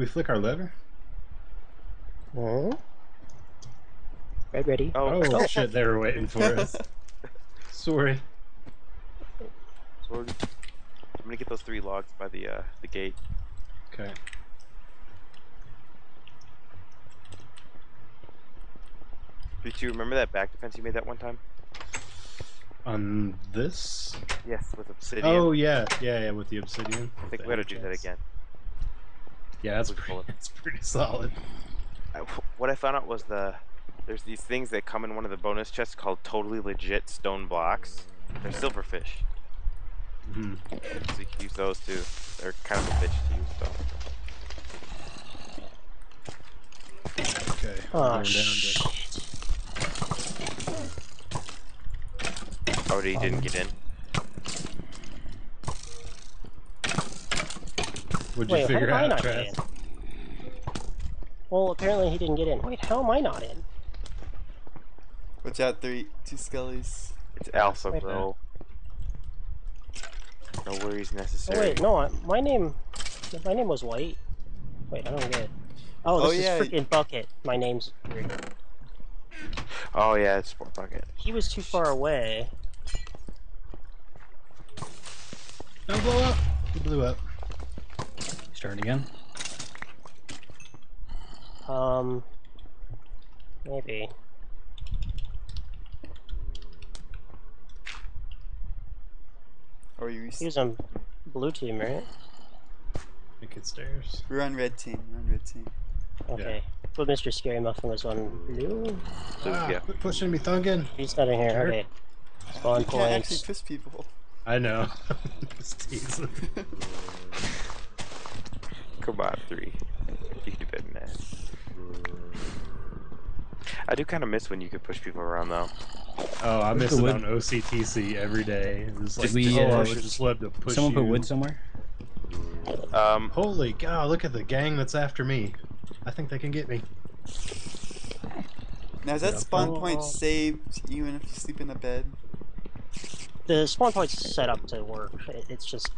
we flick our lever? Oh. Red ready. Oh, Oh, shit, they were waiting for us. Sorry. sword. I'm gonna get those three logs by the uh, the gate. Okay. Did you remember that back defense you made that one time? On this? Yes, with obsidian. Oh yeah, yeah, yeah, with the obsidian. I think we gotta do that again. Yeah, that's With pretty, bullet. that's pretty solid. I, what I found out was the there's these things that come in one of the bonus chests called totally legit stone blocks. They're silverfish, hmm so you can use those too. They're kind of a bitch to use though. Okay. Oh, we're down shit. to- Oh, he didn't get in. What'd you Wait, how figure did I out, not Trav? get in? Well, apparently he didn't get in. Wait, how am I not in? Watch out, three, two skellies. It's alpha, Wait. bro. No worries Oh, necessary. wait, no, I- my name, my name was White. Wait, I don't get it. Oh, Oh, this yeah. is freaking Bukkit. My name's weird. Oh yeah, it's sport bucket. He was too far away. Don't blow up. He blew up. Starting again. Um, maybe. Or you He was on blue team, right? Think it's stairs. We're on red team. We're on red team. Okay. But Mr. Scary Muffin was on blue. Ah, yeah. quit pushing me, Thungon. He's not in here. Sure. Okay. Spawn you can't actually points. push people. I know. Just teasing. Come on, three. You can do better than that. I do kind of miss when you could push people around though. Oh, I miss the it wood? on OCTC every day. It's like, Did we, oh, uh, I just love to push Someone you. put wood somewhere. Um, Holy cow, look at the gang that's after me. I think they can get me. Now is that Yeah. spawn point Oh. saved even if you sleep in a bed? The spawn point's set up to work. It- It's just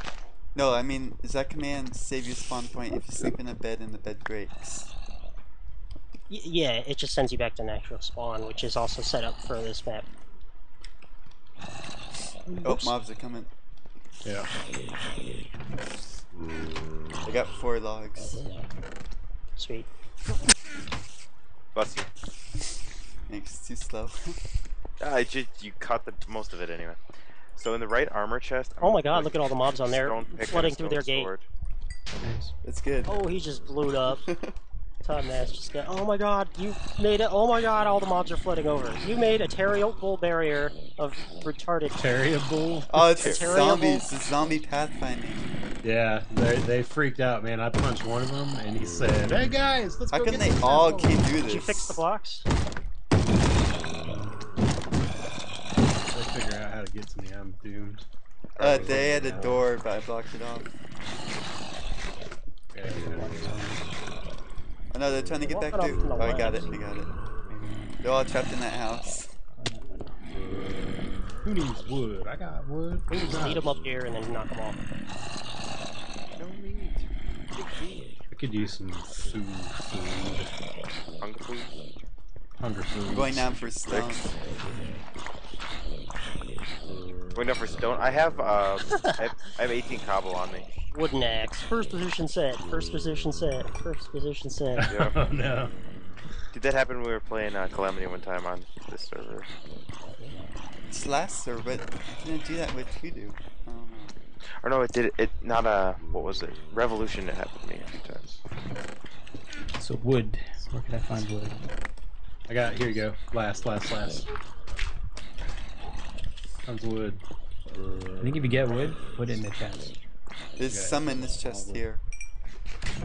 No, I mean, is that command save your spawn point if you sleep in a bed and the bed breaks? y- yeah, it just sends you back to natural spawn, which is also set up for this map. Oh, Oops. mobs are coming. Yeah. I got four logs. Sweet. bless you. Thanks, too slow. Ah, I just you caught the most of it anyway. So in the right armor chest. I'm Oh my god, look at all the mobs on there stone pick and a flooding through their stone gate. It's good. Oh, he just blew it up. Todd Nash just got. Oh my god, you made it. Oh my god, all the mobs are flooding over. You made a terrible barrier of retarded. Terrible. Oh, it's Terrible. zombies. It's zombie pathfinding. Yeah, they, they freaked out, man. I punched one of them, and he said, "Hey guys, let's How go come get they all apple." came through this? Did you fix the blocks? They figure out how to me. I'm doomed. Uh, they had a door, but I blocked it off. Yeah, yeah. Oh no, they're trying to get back it off through. from the Oh, I got it. I got it. They're all trapped in that house. Who needs wood? I got wood. We can just Nice. lead them up here and then knock them off. No need. Food. I could use some food. Food. Hunger food. Hunger food. I'm going down for stone. Going down for stone. I have uh, I have, I have 18 cobble on me. Wooden axe. First position set. First position set. First position set. Yeah. oh no. Did that happen when we were playing uh, Calamity one time on this server? It's last server, but I didn't do that with you do. I don't know. Or no, it did. It not a what was it? Revolution. It happened to me a few times. So wood. Where can I find wood? I got. Here you go. Last, last, last. Tons of wood. I think if you get wood, put it in the chest. There's Okay. some in this chest here.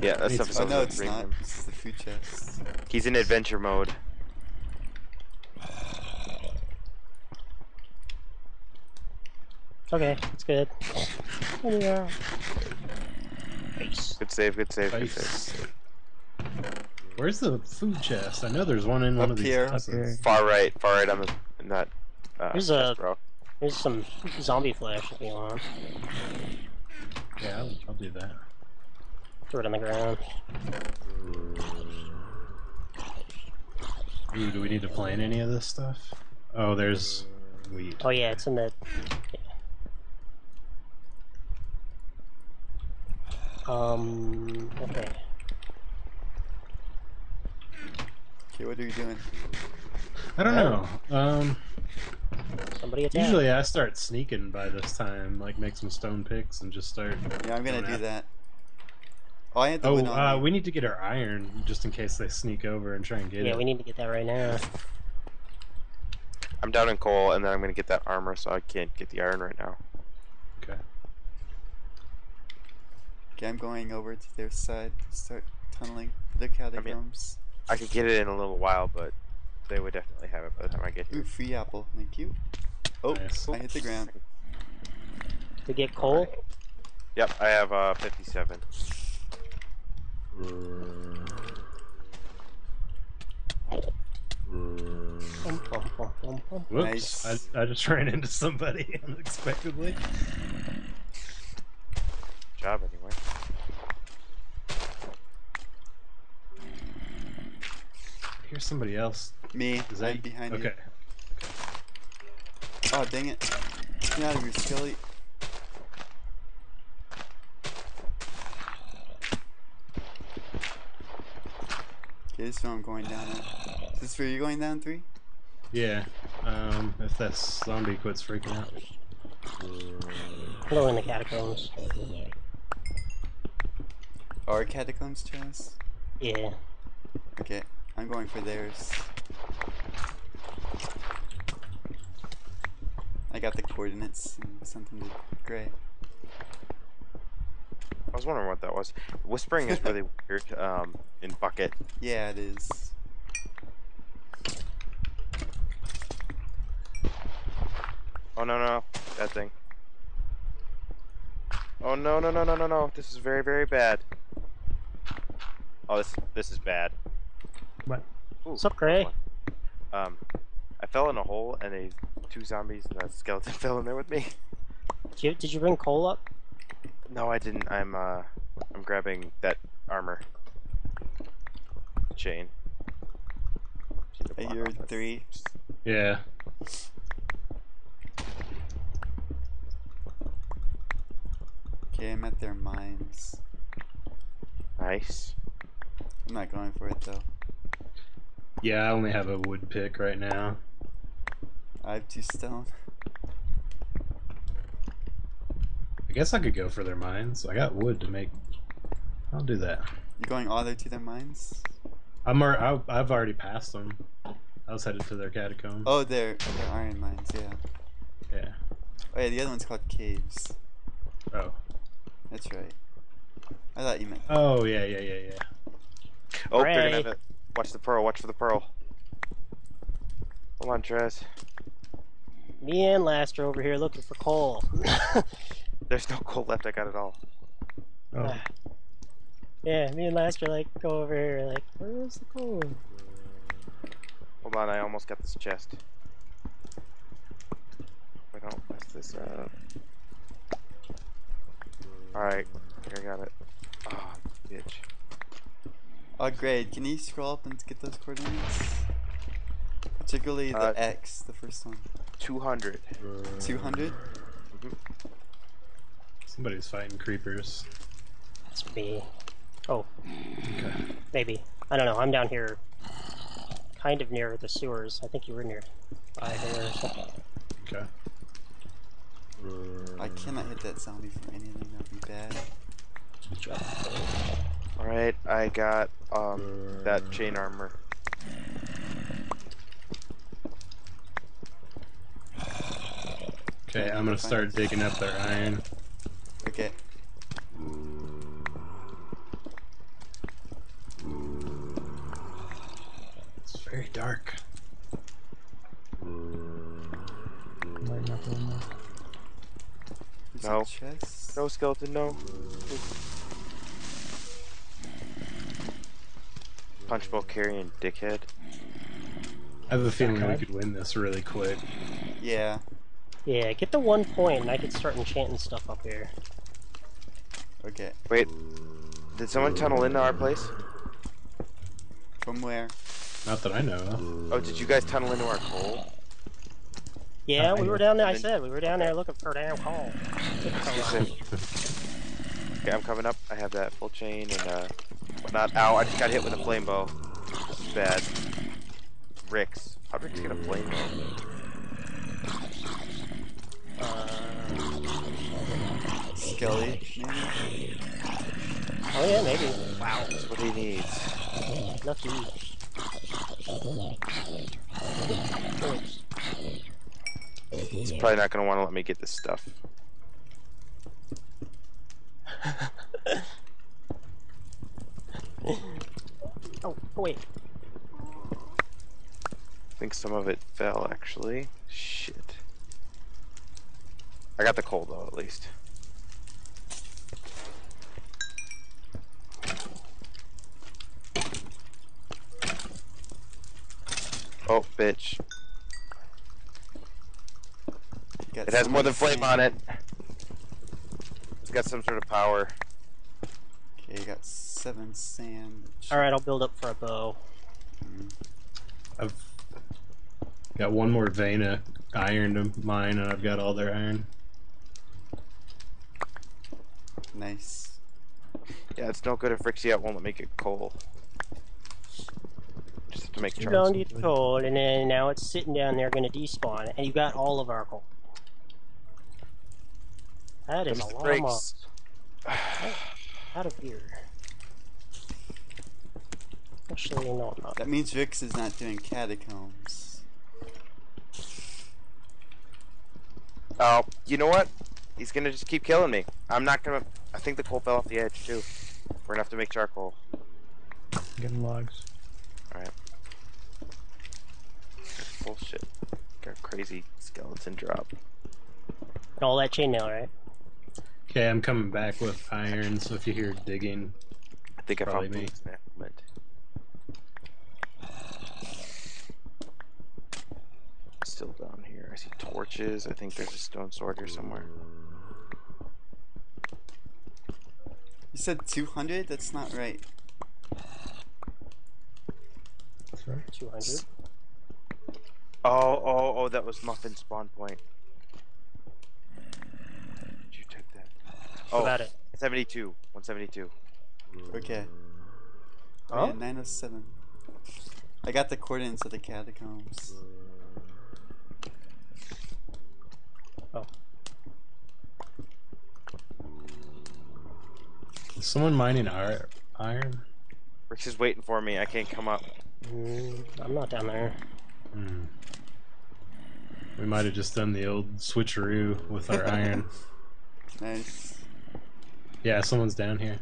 Yeah, that's It's- stuff. Oh stuff no, that it's not. him. This is the food chest. He's in adventure mode. Okay, it's good. Yeah. Nice. Good save. Good save. Good save. Where's the food chest? I know there's one in one Up of these here. houses. Up here. Far right. Far right on the in that. Uh, There's chest a- row. Here's some zombie flesh if you want. Yeah, I'll, I'll do that. Throw it on the ground. Ooh, do we need to plan any of this stuff? Oh, there's wheat. Oh yeah, it's in the. Um. Okay. Okay, what are you doing? I don't know. Um, Somebody attack. usually I start sneaking by this time, like make some stone picks and just start. Yeah, I'm gonna do out. that. Oh, I had the Oh, one on uh, we need to get our iron just in case they sneak over and try and get Yeah, it. Yeah, we need to get that right now. I'm down in coal, and then I'm gonna get that armor, so I can't get the iron right now. Okay. Okay, I'm going over to their side to start tunneling the catacombs. I could get it in a little while, but they would definitely have it by the time I get here. Ooh, free apple. Thank you. Oh, Nice. I hit the ground. To get coal. Yep, I have uh 57. Bum, bum, bum, bum, bum. Whoops! Nice. I, I just ran into somebody unexpectedly. Job anyway. Here's somebody else. Me. Is that I'm behind okay? you. Okay. Oh, dang it. Get out of here, Skelly. Okay, this is where I'm going down at. Is this where you're going down, three? Yeah. Um, if that zombie quits freaking out. Hello in the catacombs. Our catacombs, Chaz? Yeah. Okay, I'm going for theirs. I got the coordinates and something to gray. I was wondering what that was. Whispering is really weird um, in Bukkit. Yeah, it is. Oh no no, that thing. Oh no no no no no no! This is very very bad. Oh this this is bad. What? Ooh, What's up, Gray? Um, I fell in a hole and a two zombies and a skeleton fell in there with me. Did you, did you bring coal up? No, I didn't. I'm uh, I'm grabbing that armor chain. Need to I block hear off that- three. Yeah. Okay, I'm at their mines. Nice. I'm not going for it though. Yeah, I only have a wood pick right now. I have two stone. I guess I could go for their mines. I got wood to make. I'll do that. You going all the way to their mines? I'm ar- I, I've already passed them. I was headed to their catacomb. Oh, they're, they're iron mines, yeah. Yeah. Oh yeah, the other one's called caves. Oh. That's right. I thought you meant. Oh yeah yeah yeah yeah. Oh, they're gonna have it. Watch the pearl. Watch for the pearl. Come on, Trez. Me and Last are over here looking for coal. There's no coal left. I got it all. Oh. yeah, me and Last are like, go over here, like, where's the coal? Hold on, I almost got this chest. If I don't mess this up. Alright, here I got it. Ah, bitch. Oh, great. Can you scroll up and get those coordinates? Particularly the Uh, X, the first one. 200. 200? Somebody's fighting creepers. It's me. Oh, Okay. maybe. I don't know. I'm down here, kind of near the sewers. I think you were near by there or something. Okay. I cannot hit that zombie from anything. That would be bad. Alright, I got um that chain armor. Okay, I'm gonna start digging up their iron. Okay. It's very dark. Lighten up a little more. No. a chest. No skeleton, no. Punchbowl carrying dickhead. I have a feeling we could win this really quick. Yeah. Yeah, get the one point and I could start enchanting stuff up here. Okay. Wait, Did someone tunnel into our place? From where? Not that I know of. Oh, did you guys tunnel into our coal? Yeah, we were down there. I said we were down there looking for damn coal. Okay, I'm coming up. I have that full chain and uh, whatnot. Ow! I just got hit with a flame bow. This is bad. Rix. How'd Rix get a flame bow? Uh, Skelly, maybe? oh yeah, maybe. Wow, That's what he needs. enough to eat. Thanks. He's probably not gonna want to let me get this stuff. Oh, wait. I think some of it fell actually. Shit. I got the coal though, at least. Oh, bitch. Got It has more than flame sand. on it. It's got some sort of power. Okay, you got seven sand. All right, I'll build up for a bow. I've got one more vein of iron to mine, and I've got all their iron. Nice. Yeah, it's no good if Rixie won't let me get coal. Just have to make You're charts. going to coal, and then now it's sitting down there going to despawn, and you got all of our coal. That is Them's a the lot of breaks. Out of here. Actually, no, not. That means Vix is not doing catacombs. Oh, you know what? He's gonna just keep killing me. I'm not gonna. I think the coal fell off the edge too. We're gonna have to make charcoal. Getting logs. Alright. Bullshit. Got a crazy skeleton drop. All that chainmail, right? Okay, I'm coming back with iron, so if you hear digging, I think I Probably found me. Boots. Still down here. I see torches. I think there's a stone sword here somewhere. You said 200? That's not right. That's right. 200. Oh, oh, oh, that was Muffin spawn point. Did you check that? Oh, about it? 72. 172. Okay. Oh, yeah, 907. I got the coordinates of the catacombs. Oh. Is someone mining ir- iron? Rick's is waiting for me. I can't come up. Mm, I'm not down there. Hmm. We might have just done the old switcheroo with our iron. Nice. Yeah, someone's down here.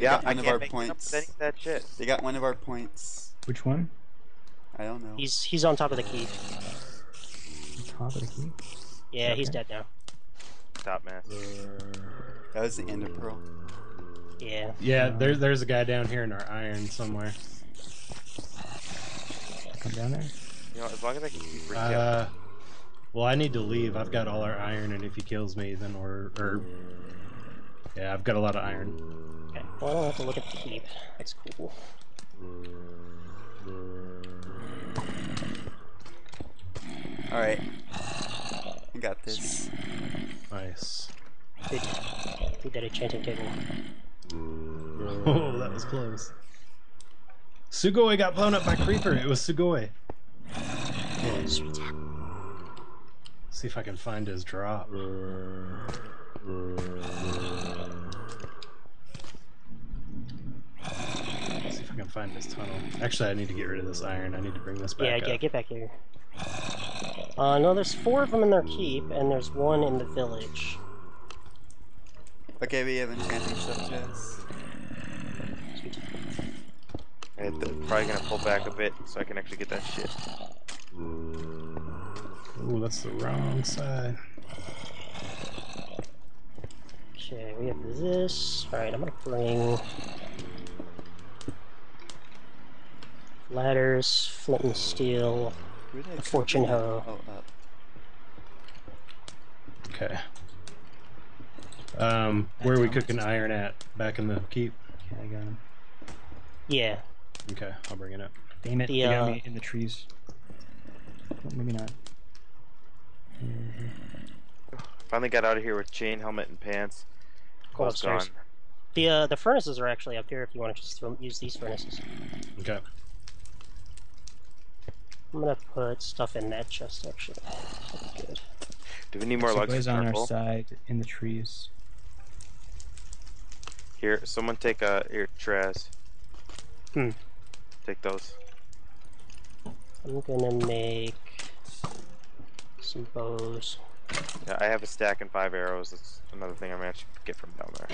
Yeah, got I one of can't our make points. up with that shit. They got one of our points. Which one? I don't know. He's he's on top of the keep. Top of the key. Yeah, he's dead now. Top man. That was the end of Pearl. Yeah. Yeah, there, there's a guy down here in our iron somewhere. Come down there. You know, as long as I can keep Rick up. Uh, well, I need to leave. I've got all our iron, and if he kills me, then we're. Or, yeah, I've got a lot of iron. Okay. Well, I don't have to look at the heap. That's cool. Alright. I got this. Nice. Good. Good that enchanting table. Oh, that was close. Sugoi got blown up by creeper. It was Sugoi. See if I can find his drop. See if I can find this tunnel. Actually, I need to get rid of this iron. I need to bring this Yeah, back yeah, up. get back here. Uh, no, there's four of them in their keep, and there's one in the village. Okay, we have enchanting stuff, Jess. I'm probably gonna pull back a bit so I can actually get that shit. Mm. Ooh, that's the wrong side. Okay, we have this. Alright, I'm gonna bring ladders, flint and steel. Where did I A cook fortune it? hoe. Oh. Okay. Um, where are we cooking iron at? Back in the keep. Yeah, I got him. Yeah. Okay, I'll bring it up. Damn it! The, they got uh, me in the trees. Oh, maybe not. Finally got out of here with chain, helmet, and pants. Go Cole's gone. The uh, the furnaces are actually up here if you want to just throw, use these furnaces. Okay. I'm gonna put stuff in that chest actually. That'd be good. Do we need more lugs? Subway's for on our side in the trees. Here, someone take a here, Trez. Hmm. Take those. I'm gonna make some bows. Yeah, I have a stack and five arrows. That's another thing I'm gonna actually get from down there.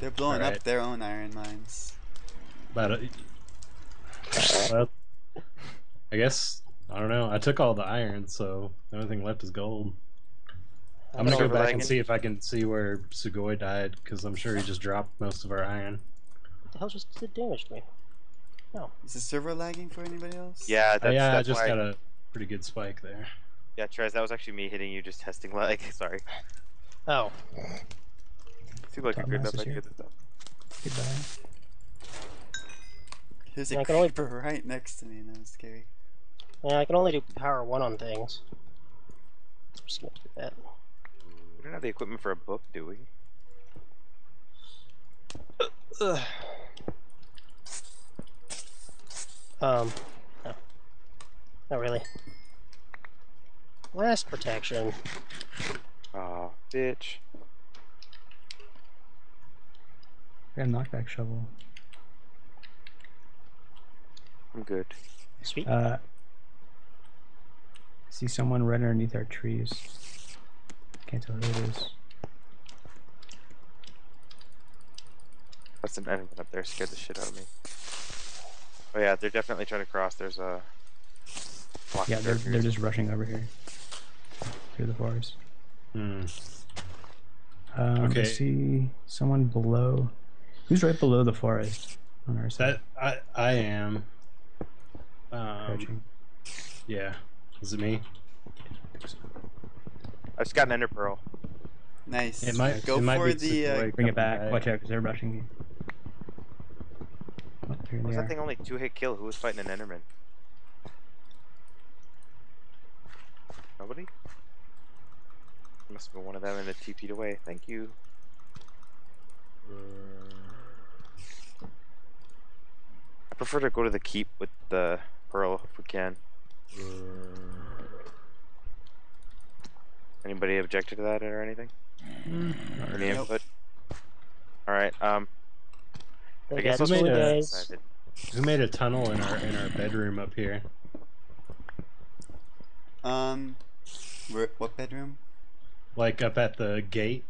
They're blowing Alright. up their own iron mines. But uh, well, I guess I don't know. I took all the iron, so the only thing left is gold. I'm gonna go back Lagan? and see if I can see where Sugoi died, because I'm sure he just dropped most of our iron. What the hell just did damage to me? No. Is the server lagging for anybody else? Yeah, Uh, that's, yeah, I just why. got a pretty good spike there. Yeah, Trez, that was actually me hitting you, just testing leg. Sorry. Oh, Seems like a good enough masses idea. here. this stuff. Goodbye. There's Yeah, a I can only- creeper right next to me, and that was scary. Yeah, I can only do power one on things. I'm just gonna do that. We don't have the equipment for a book, do we? Ugh. Um, no. Not really. Blast protection. Oh, bitch. I got a knockback shovel. I'm good. Sweet. Uh, see someone right underneath our trees. Can't tell who it is. That's an enemy up there. Scared the shit out of me. Oh yeah, they're definitely trying to cross. There's a. Yeah, they're, barriers. they're just rushing over here through the forest. Hmm. Um, Okay. I see someone below. Who's right below the forest on our side? That I I am. Um, Crouching. yeah. Is it me? I just got an ender pearl. Nice. It might. Go it might for be the. Uh, Sugoi Bring it coming back. Watch out, because they're rushing you. Oh, Was that are. thing only two hit kill? Who was fighting an enderman? Nobody? Must have been one of them and it TP'd away. Thank you. I prefer to go to the keep with the pearl if we can. Anybody objected to that or anything? Mm, Or any Nope. input? Alright, um, They I guess got let's made a- Who made a tunnel in our in our bedroom up here? um, what bedroom? Like up at the gate.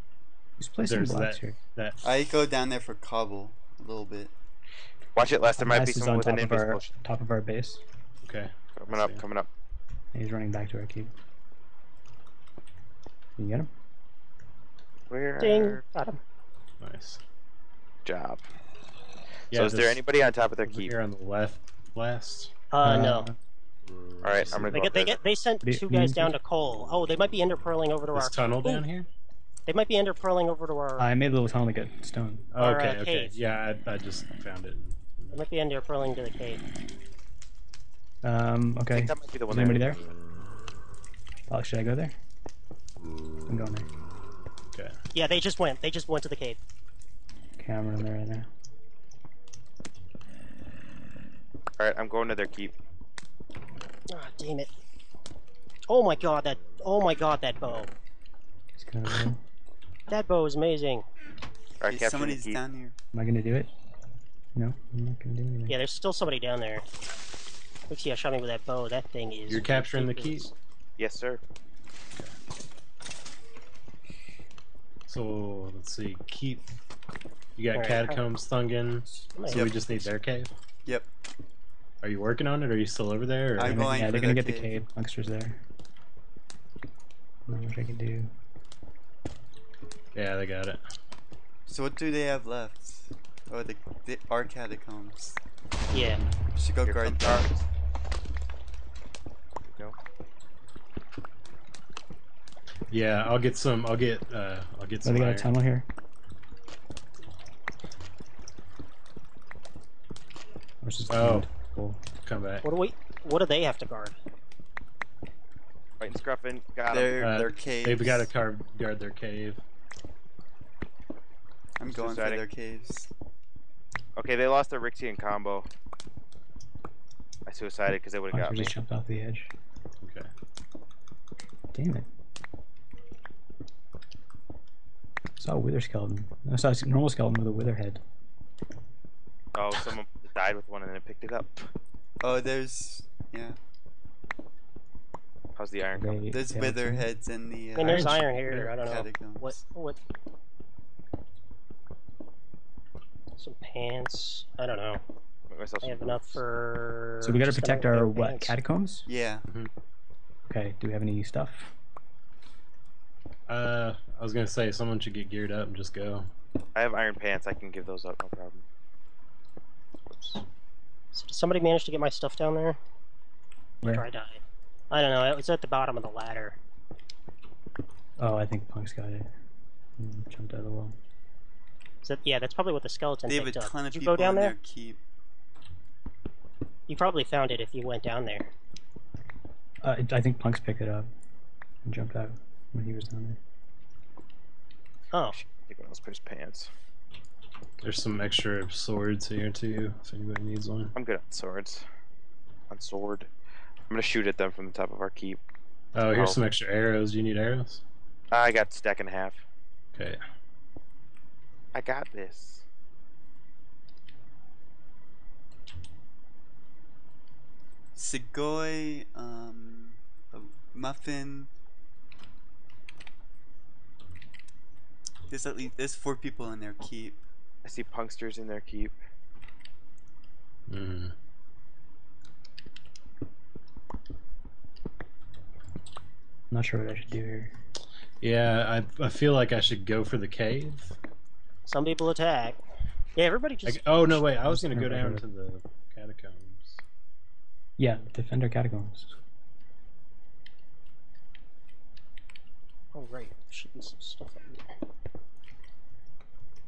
Who's placing There's blocks that- here? That I go down there for cobble a little bit. Watch it, last there might be Mass someone on with an top of invisible our top of our base. okay. Coming up, see. coming up. He's running back to our keep. You get him? Where? Ding. Got him. Nice. Job. Yeah, so is there anybody on top of their over keep? here on the left, last. Uh, no. Alright, I'm gonna They go get up they get they sent two do you guys down to coal. Oh, they might be ender pearling over to This our. tunnel Ooh, down here. They might be ender pearling over to our. I made a little tunnel to get stone. Or, okay, uh, okay. cave. Yeah, I, I just found it. They might be ender pearling to the cave. Um, I okay. think that might be the one. Is one anybody there? Oh, should I go there? I'm going there. Okay. Yeah, they just went. They just went to the cave. Okay, I'm running there right now. Alright, I'm going to their keep. Ah, damn it. Oh my god, that. Oh my god, that bow. Just gonna. That bow is amazing. Alright, Okay, Somebody's down here. Am I gonna do it? No, I'm not gonna do anything. Yeah, there's still somebody down there. Let's see, I shot me with that bow. That thing is. You're capturing the keys. Yes, sir. So let's see. Keep. You got Alright. catacombs, Thungon. I So have- we just need their cave. Yep. Are you working on it? Are you still over there? Or? I'm They're gonna- yeah, they're gonna the get the cave. cave. Youngsters there. Not much I can do. Yeah, they got it. So what do they have left? Oh, the, the our catacombs. Yeah. We should go Here guard comes that. Yeah, I'll get some. I'll get. Uh, I'll get Oh, some. they got a tunnel here. Oh. Cool. Come back. What do we? What do they have to guard? Fighting Scruffin. Got him. They're Uh, their caves. They've got to car- guard their cave. I'm going for their caves. Okay, they lost their Rixian combo. I suicided because they would have got me. just jumped off the edge. Okay. Damn it. Saw a wither skeleton. I saw a normal skeleton with a wither head. Oh, someone died with one and then picked it up. Oh, there's yeah. How's the iron coming? There's they wither heads in the I uh, mean, there's Iron iron here. I don't know catacombs. what. What? Some pants. I don't know. I some have enough for. So we gotta protect our what pants. catacombs? Yeah. Okay. Do we have any stuff? Uh, I was gonna say someone should get geared up and just go. I have iron pants. I can give those up, no problem. Oops. So did somebody manage to get my stuff down there? Where? Or I died. I don't know. It was at the bottom of the ladder. Oh, I think Punk's got it. Jumped out of the wall. Is that, yeah, that's probably what the skeleton They have a picked up. of Did you people go down there? keep. You probably found it if you went down there. Uh, I think Punk's picked it up and jumped out when he was down there. Oh, Take one of those pairs pants. There's some extra swords here too, if anybody needs one. I'm good on swords. On sword. I'm gonna shoot at them from the top of our keep. Oh, here's Oh. some extra arrows. Do you need arrows? I got stack and a half. Okay. I got this. Sugoi, um, a muffin. There's at least there's four people in their keep. I see punksters in their keep. Mm. Not sure what I should do here. Yeah, I I feel like I should go for the cave. some people attack. Yeah, everybody just. Like, oh no, wait! I was gonna go down to the catacombs. Yeah, defender our catacombs. Oh, right. There should be some stuff up here.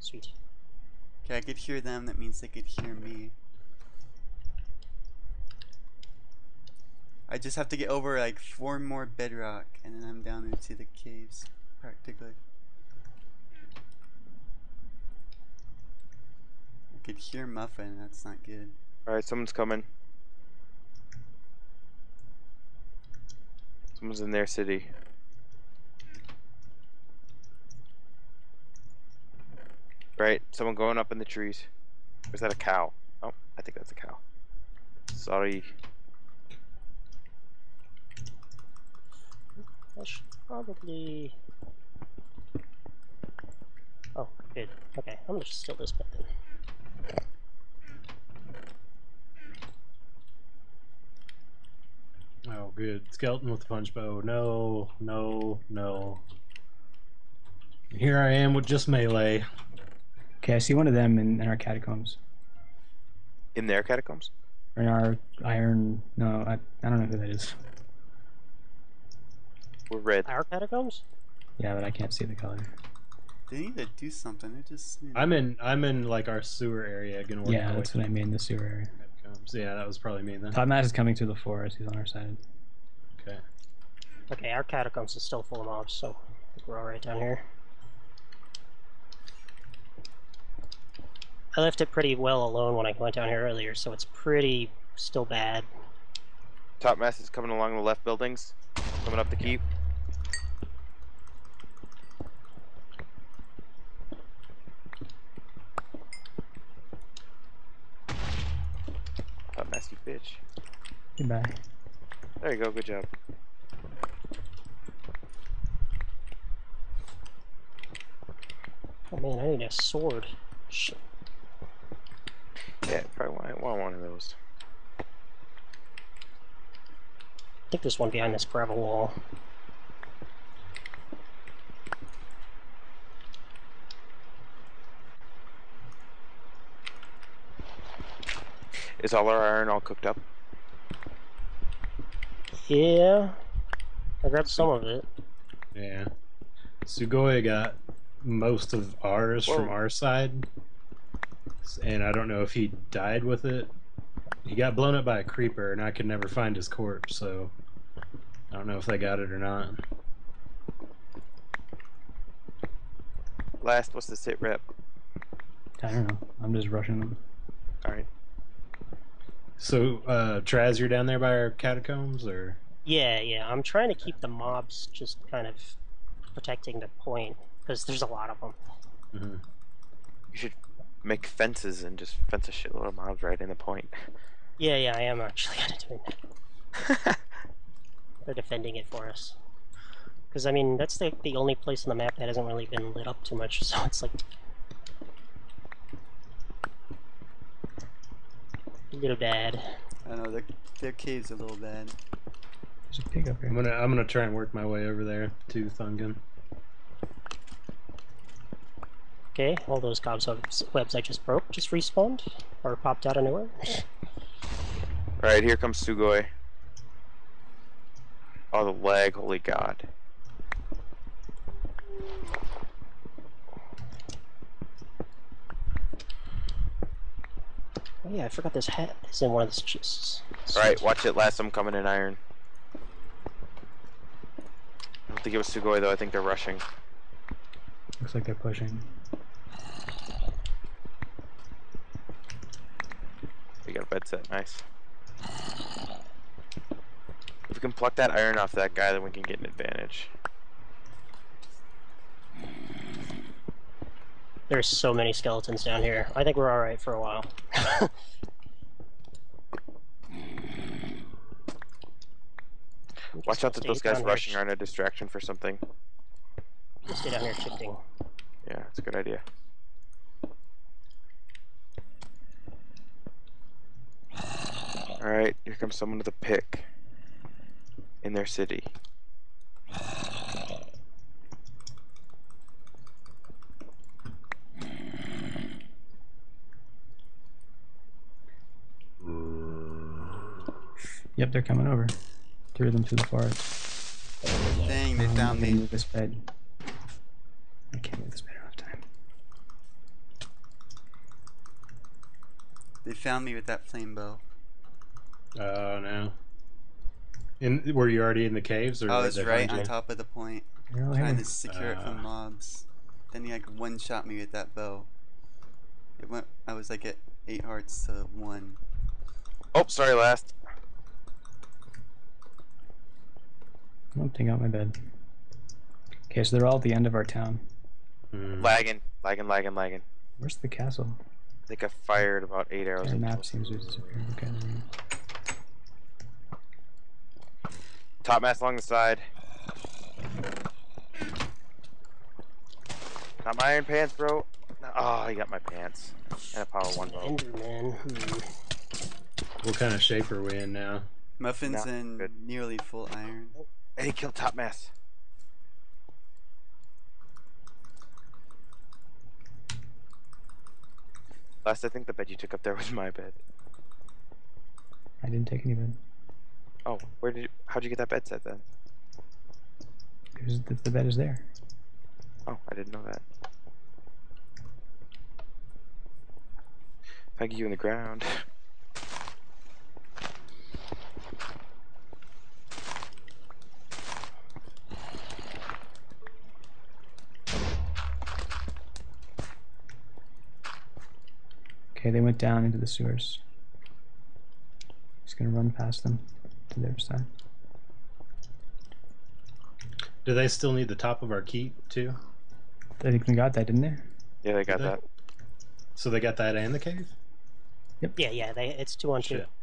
Sweet. Okay, I could hear them. That means they could hear me. I just have to get over like four more bedrock, and then I'm down into the caves, practically. I could hear Muffin. That's not good. Alright, someone's coming. Someone's in their city. Right, someone going up in the trees. Or is that a cow? Oh, I think that's a cow. Sorry. I should probably. Oh, good. Okay, I'm gonna just steal this button. Oh, good. Skeleton with the punch bow. No, no, no. Here I am with just melee. Okay, I see one of them in, in our catacombs. In their catacombs? Or in our iron. No, I, I don't know who that is. We're red. Our catacombs? Yeah, but I can't see the color. They need to do something. They're just. you know- I'm in. I'm in like our sewer area. Gonna work Yeah, that's what I mean. The sewer area. catacombs. Yeah, that was probably me then. Top Matt is coming through the forest. He's on our side. Okay. Okay, our catacombs is still full of mobs, so I think we're all right down here. I left it pretty well alone when I went down here earlier, so it's pretty still bad. Topmass is coming along the left buildings. Coming up the keep. Topmass, you bitch. Goodbye. There you go, good job. Oh man, I need a sword. Shit. Yeah, probably want, want one of those. I think there's one behind this gravel wall. Is all our iron all cooked up? Yeah. I grabbed some of it. Yeah. Sugoi got most of ours from our side. S- And I don't know if he died with it. He got blown up by a creeper, and I could never find his corpse, so I don't know if they got it or not. Last, what's the sit rep? I don't know. I'm just rushing them. All right. So, uh, Traz, you're down there by our catacombs, or Yeah, yeah. I'm trying to keep the mobs just kind of protecting the point because there's a lot of them. Mhm. You should make fences and just fence a shitload of mobs right in the point. Yeah, yeah. I am actually kind of doing that. They're defending it for us. Because I mean, that's the the only place on the map that hasn't really been lit up too much. So it's like a little bad. I know their their caves are a little bad. There's a pig up I'm gonna I'm gonna try and work my way over there to Thungon. Okay, all those cobwebs webs I just broke just respawned or popped out of nowhere. All right, here comes Sugoi. Oh, the lag! Holy God! Oh yeah, I forgot this hat is in one of the chests. All right, watch it. Last, I'm coming in iron. I don't think it was Sugoi though. I think they're rushing. Looks like they're pushing. We got a bed set. Nice. If we can pluck that iron off that guy, then we can get an advantage. There's so many skeletons down here. I think we're alright for a while. Watch out that those guys rushing aren't a distraction for something. Just stay down here shifting. Yeah, it's a good idea. Alright, here comes someone with a pick. In their city. Yep, they're coming over. Threw them through the forest. Dang, they Um, found me. this bed. I can't move this bed enough time. They found me with that flame bow. Oh no. In were you already in the caves, or I did was right on top of the point, They're trying to secure it from Ah. mobs. Then he like one shot me with that bow. It went. I was like at eight hearts to one. Oh, sorry, last. Oh, take out my bed. Okay, so they're all at the end of our town. Hmm. Lagging, lagging, lagging, lagging. Where's the castle? I think I fired about eight arrows. The into map seems to disappear. Okay. there we go. Topmass along the side. Not my iron pants, bro. No- Oh, I got my pants. And a power one bow. Hmm. What kind of shape are we in now? Muffins Nah, in good. nearly full iron. Hey, kill topmass. Last, I think the bed you took up there was my bed. I didn't take any bed. Oh, where did you? How'd you get that bed set then? Because the, the bed is there. Oh, I didn't know that. Get you in the ground. Okay, they went down into the sewers. Just gonna run past them to the other side. Do they still need the top of our keep too? I think they got that, didn't they? Yeah, they got they? that. So they got that and the cave. Yep. Yeah, yeah. They, it's two on two. Shit. What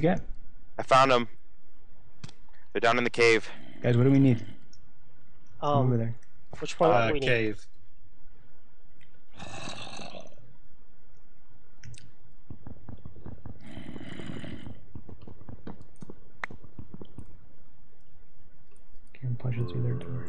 do we need to get? I found them. They're down in the cave. Guys, what do we need? Come over Um, there. which one Uh, do we need? cave. emergency their door.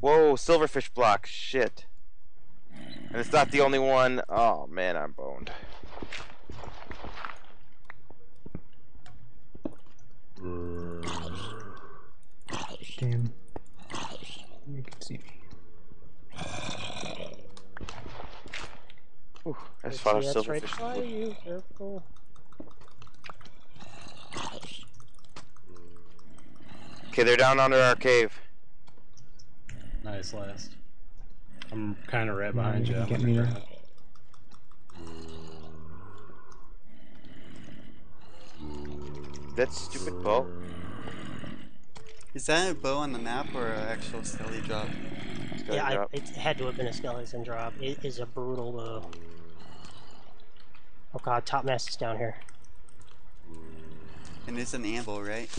Whoa, silverfish block. Shit. And it's not the only one. Oh man, I'm boned. Damn. You can see me. Whew, I just Let's fought a see, that's right by you. Careful. Okay, they're down under our cave. Nice last. I'm kind of right behind you you. get me there. That stupid bow. Is that a bow on the map or an actual skelly drop? It's gotta Yeah, I, it had to have been a skeleton drop. It is a brutal bow. Oh god, topmass is down here. And it's an anvil, right?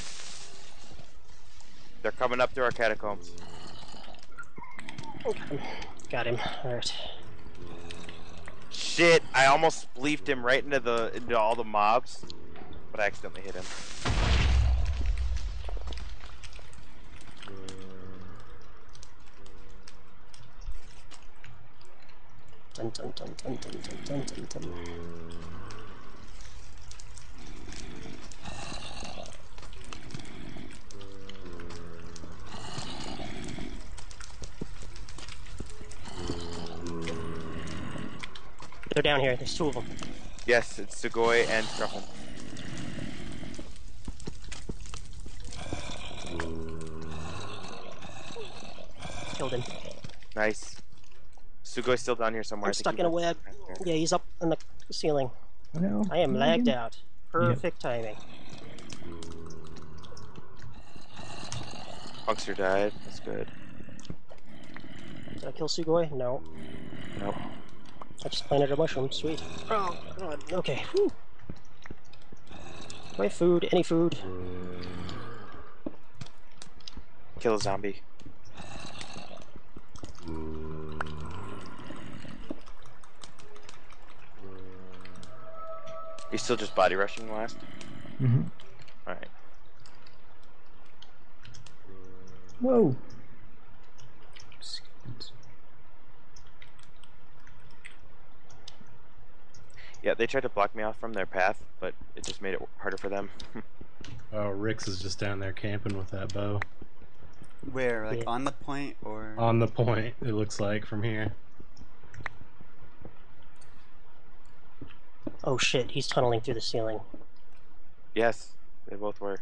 They're coming up through our catacombs. Got him. Got him. Alright. Shit! I almost spleefed him right into the into all the mobs, but I accidentally hit him. Dun dun dun They're down here. There's two of them. Yes, it's Sugoi and Scruffin. Killed him. Nice. Sugoi's still down here somewhere. I I'm stuck in a web. Yeah, he's up in the ceiling. No. I am no, lagged again. out. Perfect timing. punxtr died. That's good. Did I kill Sugoi? No. Nope. I just planted a mushroom. Sweet. Oh, God. Okay. Whew. My food. Any food. Kill a zombie. He's still just body rushing last? Mhm. Alright. Whoa. Skeletons. Yeah, they tried to block me off from their path, but it just made it harder for them. Oh, Rix is just down there camping with that bow. Where? Like Yeah. on the point or? On the point, it looks like from here. Oh shit, he's tunneling through the ceiling. yes, they both were.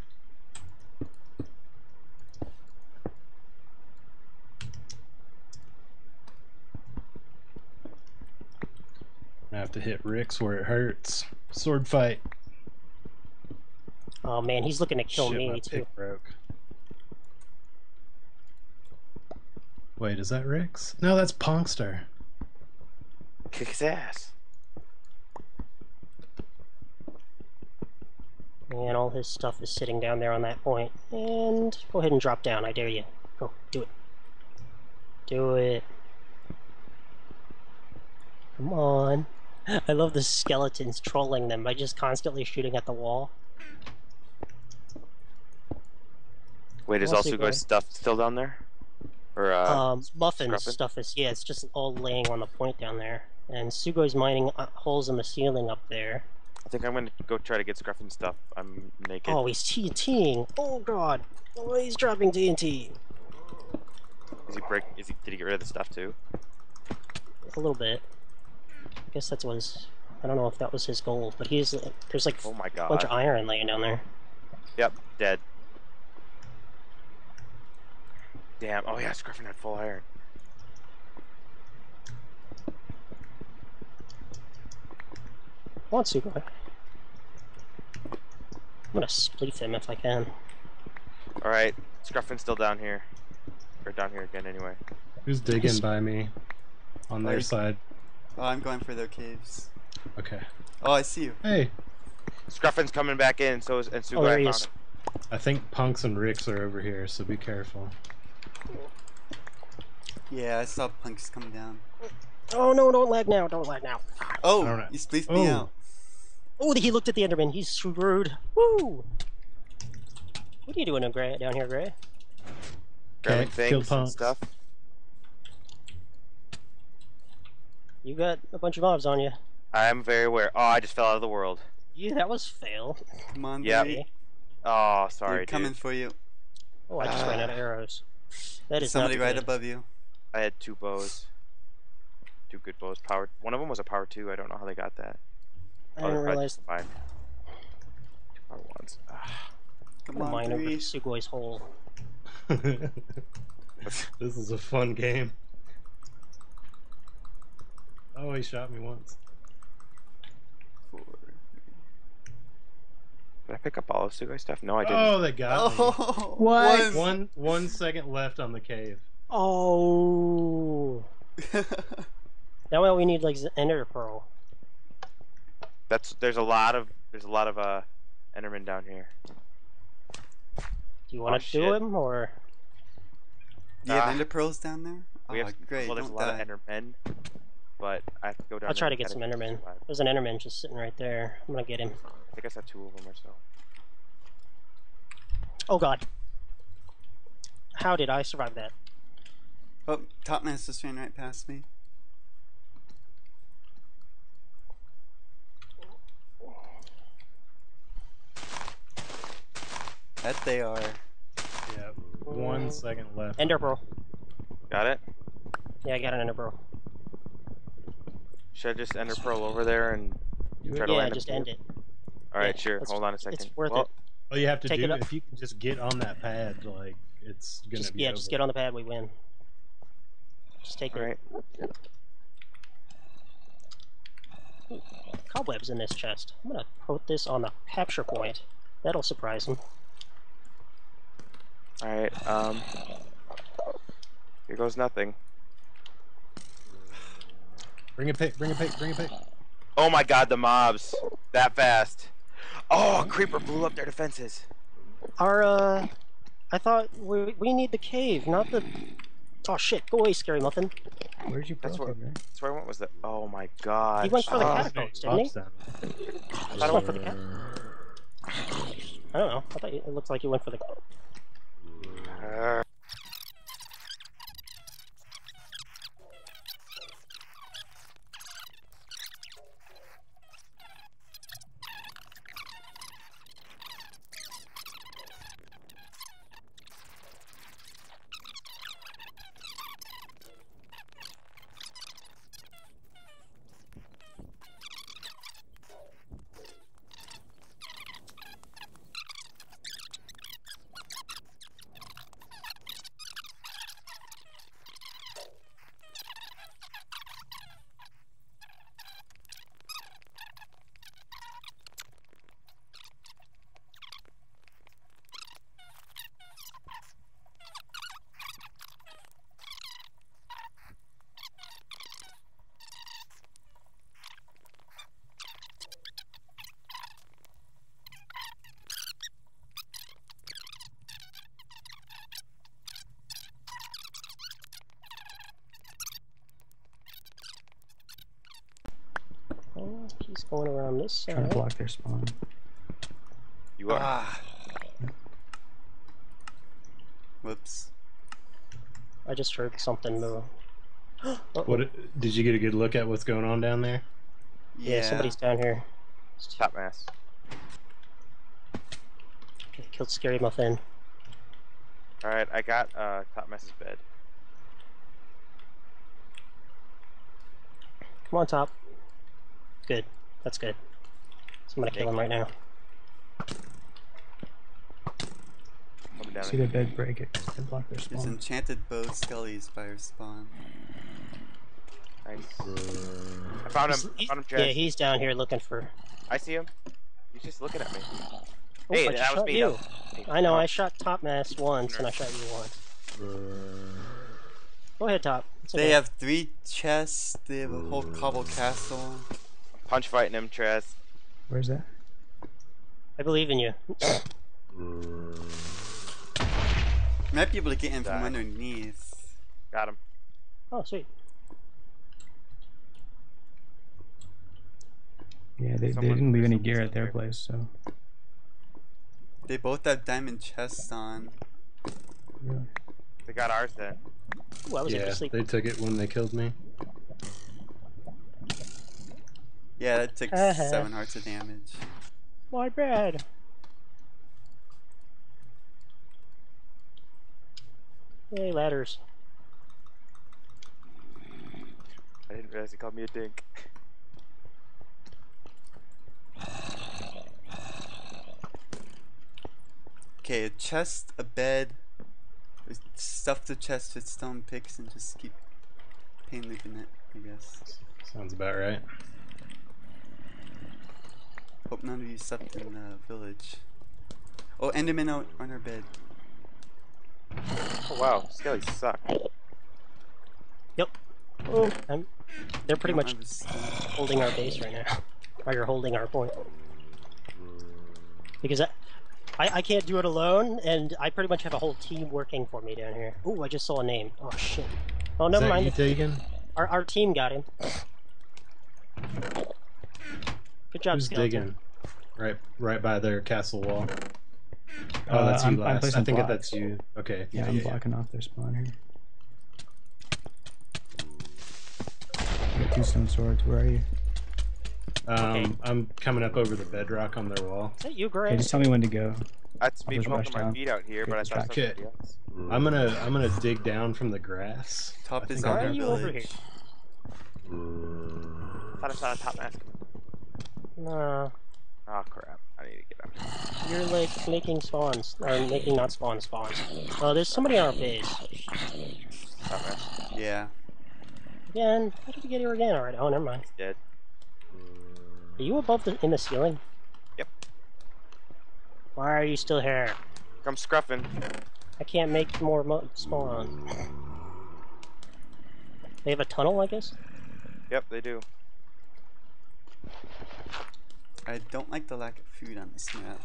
I have to hit Rix where it hurts. Sword fight. Oh man, he's looking to kill Shit, my me too. pick broke. Wait, is that Rix? No, that's Pongster. Kick his ass. And all his stuff is sitting down there on that point. And go ahead and drop down. I dare you. Go, do it. Do it. Come on. I love the skeletons trolling them by just constantly shooting at the wall. Wait, is I'll all see, Sugoi's guys. stuff still down there? Or, uh, um, Muffin's Scruffin? stuff is yeah, it's just all laying on the point down there. And Sugoi's mining uh, holes in the ceiling up there. I think I'm gonna go try to get Scruffin stuff. I'm naked. Oh, he's TNTing. Oh god. Oh, he's dropping TNT. Is he break? Is he? Did he get rid of the stuff too? A little bit. I guess that was. I don't know if that was his goal, but he's uh, there's like Oh my God. a bunch of iron laying down there. Yep, dead. Damn. Oh yeah, Scruffin had full iron. Come on, Sugoi. I'm gonna spleef him if I can. All right, Scruffin's still down here, or down here again anyway. Who's digging by me? On their Like- side. Oh, I'm going for their caves. Okay. Oh, I see you. Hey, Scruffin's coming back in, so is and Oh, there Sugoi he is. I think punks and Rix are over here, so be careful. Yeah, I saw punks come down. Oh no! Don't lag now! Don't lag now! Oh, don't you spleefed me Oh. out. Oh, he looked at the Enderman. He's screwed. Woo! What are you doing in Gray, down here, Gray? Grabbing kill things and punks. stuff. You got a bunch of mobs on you. I am very aware. Oh, I just fell out of the world. Yeah, that was fail. Come on, Yep. Bree. Oh, They're coming dude. for you. Oh, I just ran out of Ah. arrows. That is Somebody right good. above you. I had two bows. Two good bows. Power. One of them was a power two. I don't know how they got that. I Oh, they're didn't realize. just combined. Two power ones. Ah. Come on, mine over Bree. Sugoi's hole. this is a fun game. Oh, he shot me once. Four. Did I pick up all of Sugoi stuff? No, I didn't. Oh, they got me. Oh, What? One one second left on the cave. Oh. Now all we need like an Ender Pearl. That's there's a lot of there's a lot of uh Enderman down here. Do you want Oh, to shit. do him or? Do you have Ah. ender pearls down there? We oh, have great. well, there's Don't a lot die. of Endermen, but I have to go down. I'll try to get some Enderman. There's an Enderman just sitting right there. I'm gonna get him. I think I saw two of them or so. Oh god. How did I survive that? Oh, top man just ran right past me. That they are. Yeah, one second left. Ender Pearl. Got it. Yeah, I got an Ender Pearl. Should I just ender pearl over there and try it. to Yeah, land just up end it. All right, Yeah, sure. Hold on a second. It's worth well, it. All you have to Take do if you can just get on that pad, like it's gonna Just be yeah, over. just get on the pad. We win. Just take All it. right. Cobwebs in this chest. I'm gonna put this on the capture point. That'll surprise him. All right. Um. Here goes nothing. Bring a pick, bring a pick, bring a pick. Oh my God, the mobs that fast. Oh, creeper blew up their defenses. Our uh, I thought we we need the cave, not the. Oh shit! Go away, scary muffin. Where's your That's pearl what- cave. That's where I went. Was the? Oh my God. He went for the Oh, catacombs, didn't he? I thought he went for the cat. I don't know. I thought it looked like he went for the. uh, Oh, he's going around this Trying to block their spawn. you are. Ah. Whoops. I just heard something move. Uh-oh. What did you get a good look at what's going on down there? Yeah, somebody's down here. It's Topmass. Okay, killed scary muffin. All right, I got uh topmass's bed. Come on, top. Good. That's good. So I'm gonna kill him right now. Down. See the bed break it. They block their There's spawn. enchanted bow skellies by our spawn. Nice. Uh, I found him. He's- found him, yeah, he's down here looking for. I see him. He's just looking at me. Oh, Hey, I that was shot me, you. I know. I shot topmass once, and I shot you once. Uh. Go ahead, top. It's They okay. have three chests. They have a whole cobble castle. Punch fighting him, Chaz. Where's that? I believe in you. Mm. Might be able to get in from Die. underneath. Got him. Oh, sweet. Yeah, they, they didn't leave any gear at their place, so. They both have diamond chests on. Really. They got ours then. Ooh, I was Yeah, they took it when they killed me. Yeah, that took Uh-huh. seven hearts of damage. My bad. Hey, ladders. I didn't realize he called me a dink. Okay, a chest, a bed. we Stuff the chest with stone picks and just keep pain looping it, I guess. Sounds about right. Hope none of you slept in the village. Oh, Enderman out on our bed. Oh wow, skellies suck. Yep. Oh, I'm, they're pretty oh, much have a stone. holding our base right now. Or you're holding our point. Because I, I, I can't do it alone, and I pretty much have a whole team working for me down here. Ooh, I just saw a name. Oh shit. Oh, Is never that mind. you, Tegan? Our, our team got him. Good job, Who's Skeleton. digging? Right, right by their castle wall. Oh, Uh, that's you, I'm- I'm last. I think blocks. that's you. Okay. Yeah, I'm blocking off their spawn here. I got two stone swords. Where are you? Um, Okay. I'm coming up over the bedrock on their wall. Is that you, Okay, just tell me when to go. That's me just rush poking my down. feet out here, but I thought it was Okay. somebody else. I'm gonna I'm gonna dig down from the grass. Top I is on Why are our you over village. I thought I saw a topmass. No, Oh crap! I need to get up. you're like making spawns. Or making not spawn spawns. Oh, there's somebody on our base. Topmass. Yeah. Again, how did we get here again already? Oh, never mind. Dead. Are you above the in the ceiling? Yep. Why are you still here? I'm scruffing. I can't make more mo- spawn. They have a tunnel, I guess. Yep, they do. I don't like the lack of food on this map.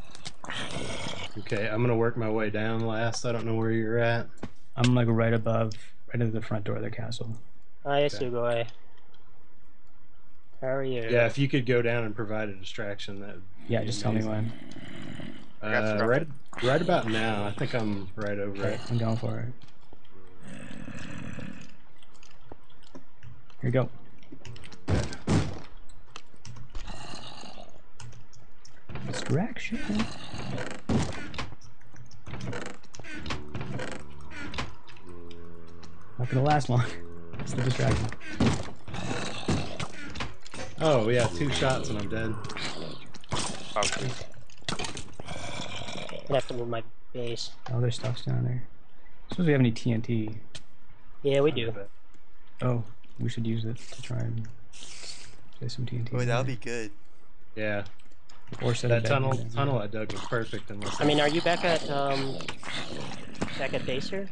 Okay, I'm gonna work my way down last. I don't know where you're at. I'm like right above, right at the front door of the castle. Hi, Okay. Sugoi. How are you? Yeah, if you could go down and provide a distraction, that Yeah, just tell me when. I got uh, right right about now. I think I'm right over Okay, it. I'm going for it. Here you go. Distraction. Not gonna last long. It's the distraction. Oh yeah, two shots and I'm dead. Oh. I'm have to move my base. Oh, All their stuff's down there. Suppose we have any TNT. Yeah, we do. Oh, we should use it to try and get some TNT. Oh, that'll be good. Yeah, Or set that it back tunnel tunnel I dug was perfect. Unless I mean, are you back at um back at base here?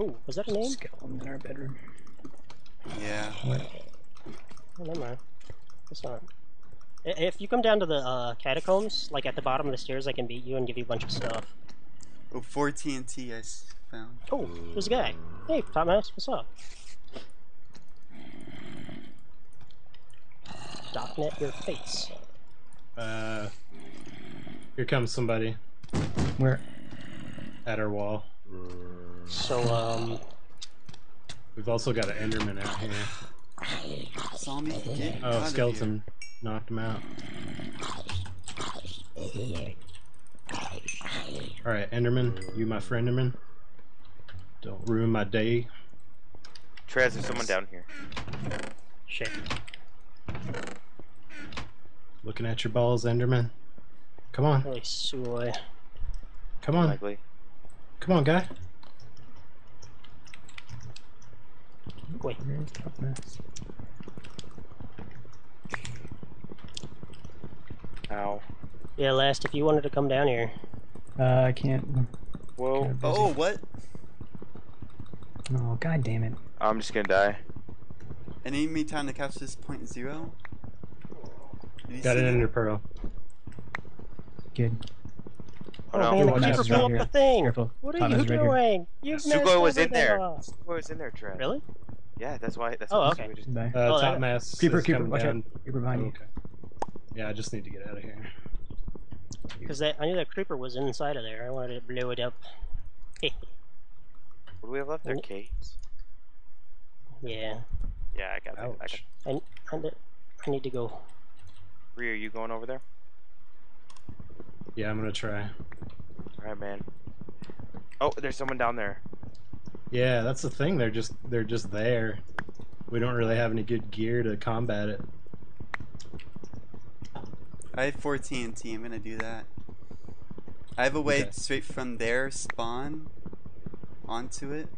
Ooh, was that a name? Skeleton in our bedroom. Yeah. What? Oh, never mind. That's not. If you come down to the uh, catacombs, like at the bottom of the stairs, I can beat you and give you a bunch of stuff. Oh, four TNT I s- found. Oh, there's a guy. Hey, Top Mouse, what's up? Darknet your face. Uh, here comes somebody Where? at our wall. So, um, We've also got an Enderman out here. Zombie, get Oh, skeleton knocked him out. All right, Enderman, you my frienderman. Don't ruin my day. Traz, there's someone down here. shit. Looking at your balls, Enderman. Come on, Holy soy. come on, Likely. come on, guy. Wait, Where's Topmass? Ow. yeah, last, if you wanted to come down here. Uh, I can't. Whoa. kinda. Oh, what? Oh, god damn it. I'm just gonna die. Enemy time to catch this point zero? Did you Got see an that? ender pearl. Good. Oh, Oh no. man, the Watch creeper out, blew up the thing! Careful. What are Thomas you is right here. doing? You've messed Sugo was in there. up. Sugo was in there, Trev. Really? Yeah, that's why. That's Oh, okay. Just- Uh, Oh, top that- mass. Creeper, is creeper, watch down. out. Creeper behind Oh, you. okay. Yeah, I just need to get out of here. Because I knew that creeper was inside of there. I wanted to blow it up. What do we have left there? Oh. Caves. yeah. Yeah, I got it. I got Ouch. I, I, I need to go. Rhea, are you going over there? Yeah, I'm gonna try. Alright, man. Oh, there's someone down there. Yeah, that's the thing. They're just they're just there. We don't really have any good gear to combat it. I have 4 TNT. I'm gonna do that. I have a way Okay. straight from their spawn onto it.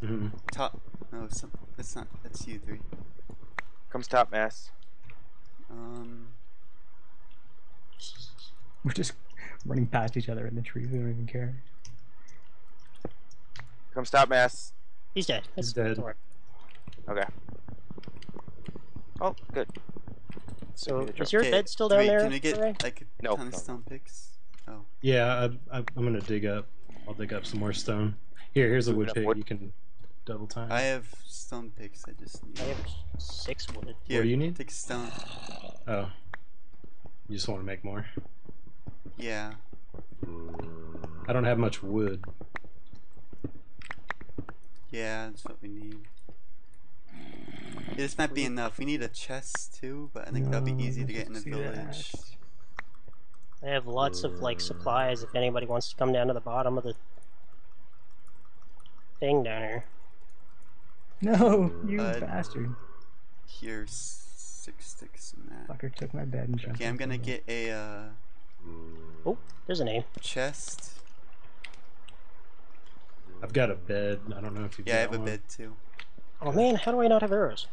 hmm Top. No, some, that's not. That's you three. Comes topmass. Um. We're just running past each other in the trees. We don't even care. Come stop, mass. He's dead. He's That's- dead. Okay. Oh, good. So, is your okay, bed still down three, there? Can we get Ray? like a No, ton no. of stone picks? Oh. Yeah, I, I, I'm gonna dig up. I'll dig up some more stone. Here, here's a Moving wood up pig. wood. You can double time. I have stone picks. I just need. I have six wood. Here, do you need? Take stone. Oh, you just want to make more. Yeah. I don't have much wood. Yeah, that's what we need. Yeah, this might be enough. We need a chest too, but I think that'll be easy to get in the village. that. I have lots of like supplies if anybody wants to come down to the bottom of the thing down here. No, you Uh, bastard. Here's six sticks in that. Fucker took my bed and jumped. Okay, I'm gonna get a uh, Oh, there's a name. chest. I've got a bed. I don't know if you've Yeah, I got have a bed too. Oh man, how do I not have arrows?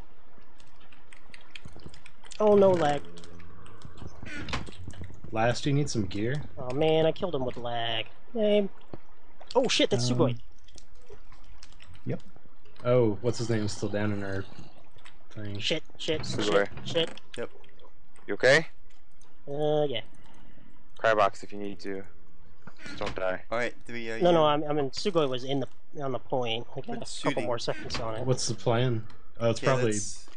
Oh no lag. Last, you need some gear. Oh man, I killed him with lag. Name. Oh shit, that's Um, Sugoi. Yep. Oh, what's his name? Still down in our thing. Shit, shit, Sugoi. shit, shit. You okay? Uh, yeah. Crybox if you need to. Just don't die. All right, three. Are No, you? no, I'm, I mean Sugoi was in the on the point. I got a What's couple more seconds on it. What's the plan? Oh, it's Yeah, probably. that's-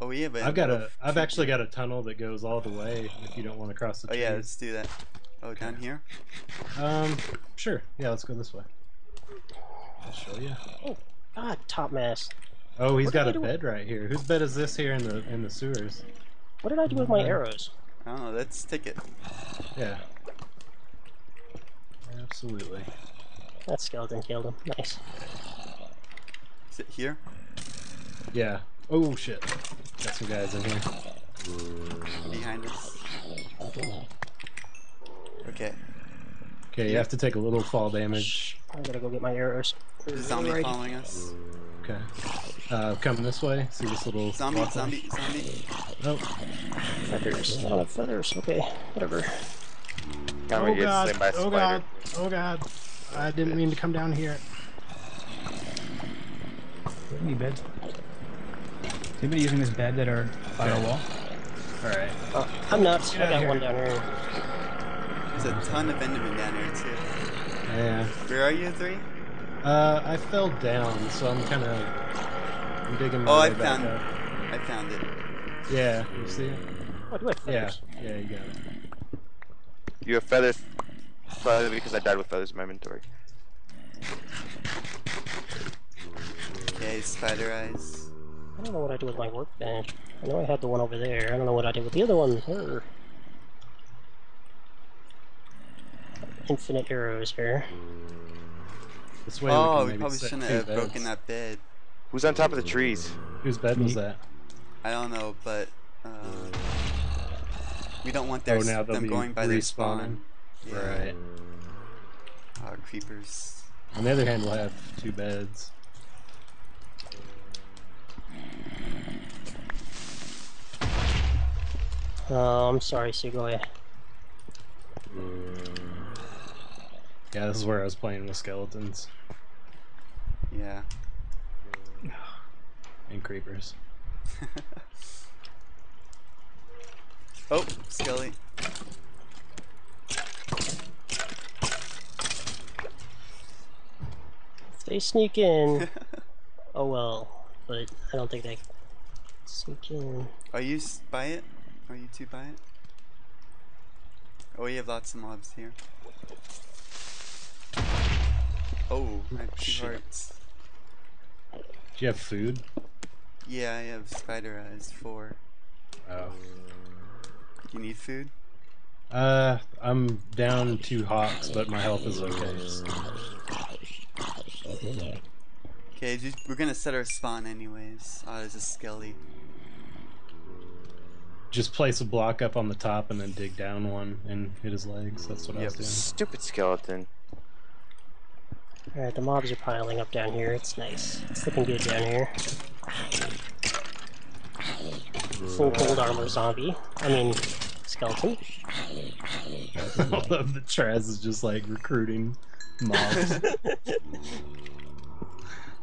Oh yeah, but I've got it'll a. f- I've keep actually got a tunnel that goes all the way. If you don't want to cross the Oh trees. yeah, let's do that. Oh, down here. Um, sure. Yeah, let's go this way. I'll show you. Oh, God, topmass. Oh, he's What got a do with- bed right here. Whose bed is this here in the in the sewers? What did I do with my arrows? I don't know. Let's take it. Yeah. Absolutely. That skeleton killed him. Nice. Is it here? Yeah. Oh shit. Got some guys in here. Behind us. Okay. Okay, you have to take a little fall damage. I gotta go get my arrows. There's a zombie Alrighty. following us. Okay. Uh, coming this way. See this little Zombie, walkway? zombie, zombie. Oh, Feathers. I don't have feathers. Okay, whatever. Time oh to get god. slain by a Oh god. Oh god. I didn't mean to come down here. Any beds? Is anybody using this bed that are by the wall? All right. Oh, I'm not. I got here. one down here. There's a ton of Enderman down here too. Yeah. Where are you, three? Uh, I fell down, so I'm kind of I'm digging my Oh, way I back found- up. I found it. Yeah. You see it? Oh, I have Yeah. feathers. Yeah. You got it. You have feathers. Probably because I died with feathers in my inventory. Okay, spider eyes. I don't know what I do with my workbench. I know I had the one over there. I don't know what I did with the other one. Err. Infinite arrows here. This way Oh, we we probably shouldn't have beds. broken that bed. Who's on top of the trees? Whose bed was that? I don't know, but uh, we don't want their, Oh, now them going by their spawn. Yeah. Right. Uh, creepers. On the other hand, we'll have two beds. Oh, I'm sorry, Sugoi. Yeah, this is where I was playing with skeletons Yeah. and creepers. Oh, Skelly. If they sneak in, oh well. But I don't think they can sneak in. Are you s- by it? Are you two by it? Oh, we have lots of mobs here. Oh, I have two shit. hearts. Do you have food? Yeah, I have spider eyes. Four. Oh. You need food? Uh, I'm down two hawks, but my health is okay. Okay, just, we're gonna set our spawn anyways. Oh, there's a skelly. Just place a block up on the top and then dig down one and hit his legs. That's what I was Yep. doing. Stupid skeleton. Alright, the mobs are piling up down here. It's nice. It's looking good down here. Full gold armor zombie. I mean, skeleton. I love that Traz is just like recruiting mobs.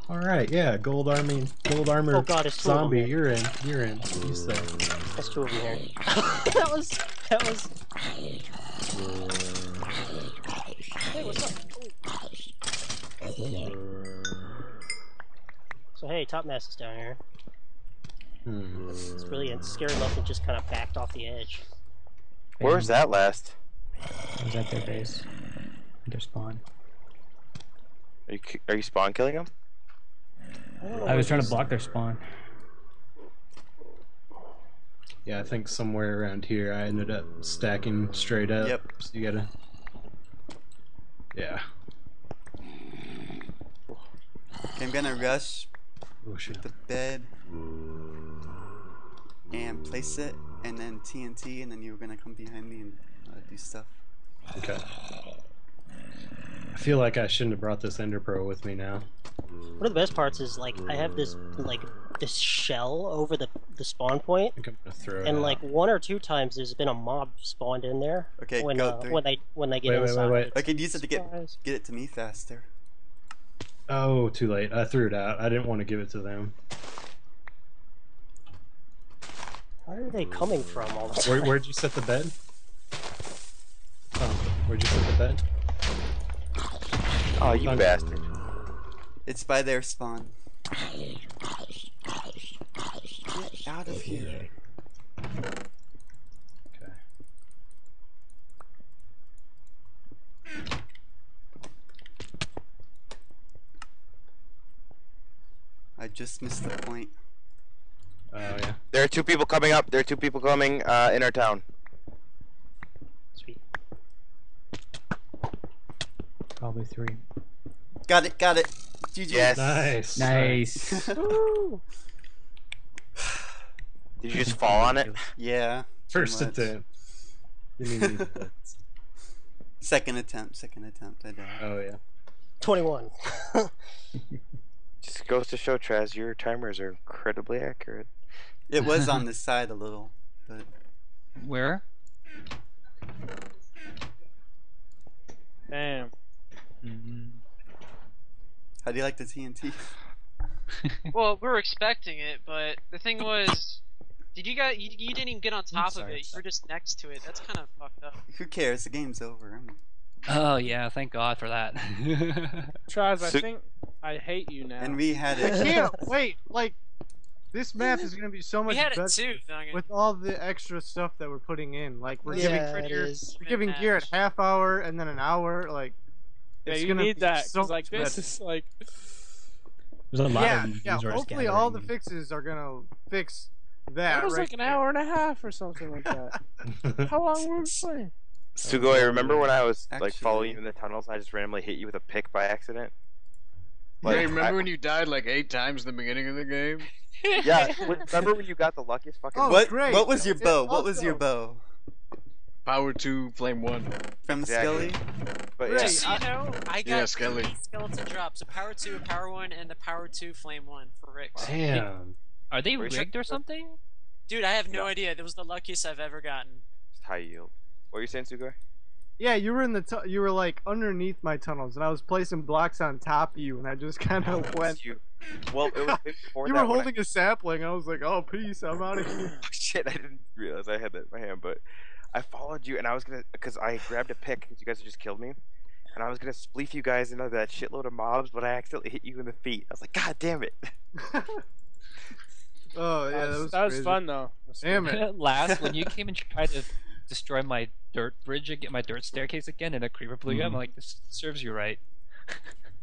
All right, yeah, gold army, gold armor Oh god, it's two of them zombie. You're in. You're in. You say. That's two of them here. that was. That was. Hey, what's up? So hey, topmass is down here. Hmm. It's brilliant. Scary Muffin just kind of backed off the edge. Where's that last? I was at their base. Their spawn. Are you are you spawn killing him? I, I was trying to block their spawn. Yeah, I think somewhere around here I ended up stacking straight up. Yep. So you gotta. Yeah. Okay, I'm gonna rush Oh shit. the bed and place it, and then TNT, and then you're gonna come behind me and uh, do stuff. Okay. I feel like I shouldn't have brought this Ender Pearl with me now. One of the best parts is like I have this like this shell over the the spawn point, I think I'm gonna throw it. and out. like one or two times there's been a mob spawned in there Okay, when go uh, when they when they get Wait, wait, wait, inside. wait. It's- I could use it to get get it to me faster. Oh, too late. I threw it out. I didn't want to give it to them. Where are they coming from all the time? Where, where'd you set the bed? Oh, where'd you set the bed? Oh, you Okay. bastard. It's by their spawn. Get out of here. Okay. I just missed the point. Oh yeah. There are two people coming up. There are two people coming uh, in our town. Sweet. Probably three. Got it, got it. GG. Yes. Nice. Nice. Woo! Did you just fall on it? yeah. First attempt. Didn't even need the beds. Second attempt, second attempt, I died. Oh yeah. Twenty-one. Just goes to show, Traz, your timers are incredibly accurate. It was on the side a little, but Where? Damn. Mm, how do you like the TNT? Well, we were expecting it, but the thing was, did you guys? You, you didn't even get on top of it. You were just next to it. That's kind of fucked up. Who cares? The game's over. I'm- Oh yeah, thank God for that. Traz, I So- think I hate you now. And we had it. I can't wait. Like this map is gonna be so much We had better it too. With all the extra stuff that we're putting in. Like we're Yeah, giving it gear, is. we're giving gear at half hour and then an hour. Like Yeah, it's you gonna need be that so because like this better. is like There's a lot yeah, of yeah. resource Hopefully, all the fixes are gonna fix that. It was right like an there. hour and a half or something like that. How long were we playing? Sugoi, remember when I was like following you in the tunnels and I just randomly hit you with a pick by accident? Yeah, Like, remember I- when you died like eight times in the beginning of the game? yeah, remember when you got the luckiest fucking Oh, what? great. What was your It bow? What was your bow? Power two, flame one. From Exactly. Skelly? But yeah, Just so you know, I got Yeah, Skelly. three skeleton drops: a power two, a power one, and the power two flame one for Rick's. Damn. Are they rigged or something? Dude, I have no idea. That was the luckiest I've ever gotten. just high yield. What are you saying, Sugoi? Yeah, you were in the tu- you were like underneath my tunnels, and I was placing blocks on top of you, and I just kind of went. You. Well, it was before You were when holding a sapling. I was like, "Oh, peace! I'm out of here." Oh, shit! I didn't realize I had that in my hand, but I followed you, and I was gonna because I grabbed a pick because you guys had just killed me, and I was gonna spleef you guys into that shitload of mobs, but I accidentally hit you in the feet. I was like, God damn it! oh yeah, that that was, was, that was fun though. Damn it. Last, when you came and tried to destroy my dirt bridge again, my dirt staircase again, and a creeper blew you, I'm Mhm. like, this serves you right.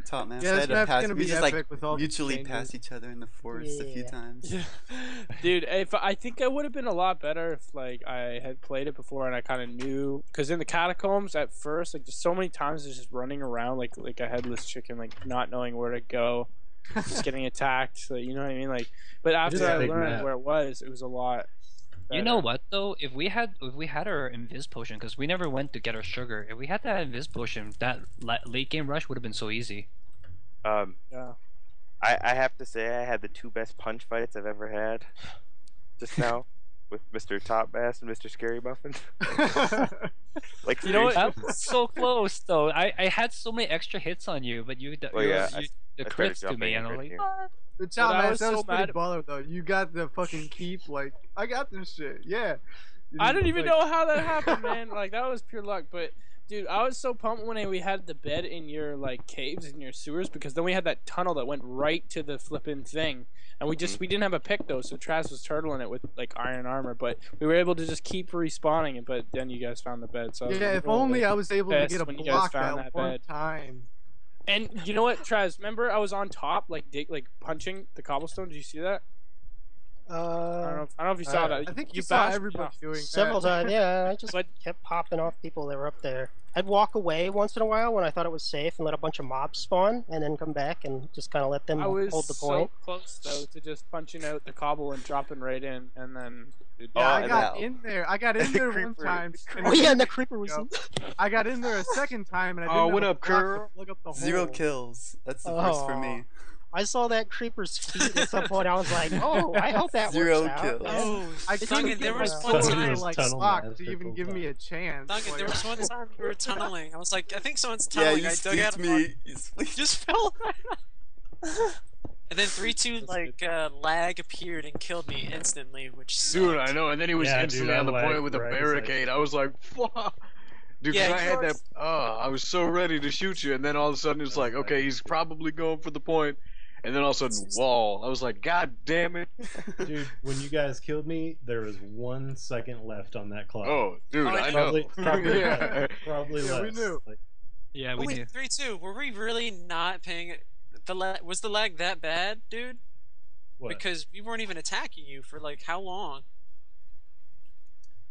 Top man. Yeah, so I this map's pass. gonna We be just like epic with all mutually pass each other in the forest a few Yeah. times. Dude, if I think I would have been a lot better if like I had played it before and I kind of knew because in the catacombs at first, like just so many times, it's just running around like like a headless chicken, like not knowing where to go, just getting attacked. Like, you know what I mean? Like, but after I learned map. where it was, it was a lot. You know what though? If we had if we had our invis potion, because we never went to get our sugar. If we had that invis potion, that late game rush would have been so easy. Um, Yeah. I I have to say I had the two best punch fights I've ever had, just now, with Mr. Top Bass and Mr. Scary Muffin. like You know what? seriously. That was so close though. I, I had so many extra hits on you, but you, Well, you, yeah, you I- the I crits to jumping me, and and I'm like, what? Good But job, I man. was that was so pretty mad- baller though. You got the fucking keep. Like I got this shit. Yeah. I didn't even Like, know how that happened, man. Like that was pure luck. But dude, I was so pumped when we had the bed in your like caves in your sewers because then we had that tunnel that went right to the flipping thing, and we just mm-hmm. we didn't have a pick though, so Traz was turtling it with like iron armor, but we were able to just keep respawning it. But then you guys found the bed, so I was Yeah, if only I was able to get a when you block that that one bed. time. And you know what, Traz? Remember I was on top, like dig, like punching the cobblestone. Did you see that? I don't know. Uh, If, I don't know if you saw Uh, that. I think you, saw bashed- everybody doing several that. times, yeah. I just But- kept popping off people that were up there. I'd walk away once in a while when I thought it was safe and let a bunch of mobs spawn, and then come back and just kind of let them I was hold the so point. close though to just punching out the cobble and dropping right in, and then. Yeah, Oh, I got in there. I got in the there one time. and Oh yeah, and the creeper was. go. I got in there a second time and I Oh, didn't have what a up, block to Curl? up the Zero kills. That's the first for me. I saw that creeper's feet at some point. I was like, oh, I hope that Zero works out. kills. man. Oh, I It's couldn't Duncan, there was one foot Duncan to, was time. like tunnel block master to even give me a chance. Duncan, like- there was one time we were tunneling. I was like, I think someone's tunneling. Yeah, tunneling. you I dug out spleefed me. You just fell. and then three two like uh, lag appeared and killed me instantly, which Dude. I know. And then he was Yeah, instantly I on the lagged point with a right as I barricade. I was like, fuck. Dude, 'cause Yeah, I had that. Oh, I was so ready to shoot you, and then all of a sudden it's like, okay, he's probably going for the point, and then all of a sudden, wall. I was like, God damn it. Dude, when you guys killed me, there was one second left on that clock. Oh, dude, Oh, I I probably, know. probably, Yeah. less, probably Yeah, we knew. Like, Yeah, Oh, we wait, knew. three two. Were we really not paying? The la- was the lag that bad, dude? what? Because we weren't even attacking you for like how long?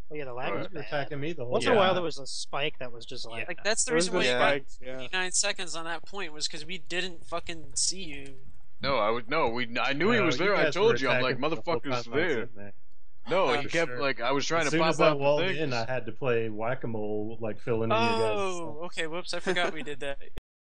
Oh yeah, the lag you was bad. attacking me the whole Once time. in a while, there was a spike that was just like, Like that's the Those reason were why you Yeah. got yeah. 89 seconds on that point was because we didn't fucking see you. No, I would no. We I knew he was there. I told you. I'm like, attacking me the whole motherfucker's time I was there. there. No, he kept sure. like I was trying as to soon pop as I out the walled in, I had to play whack a mole, like filling in your guys' Oh, okay. Whoops, I forgot we did that.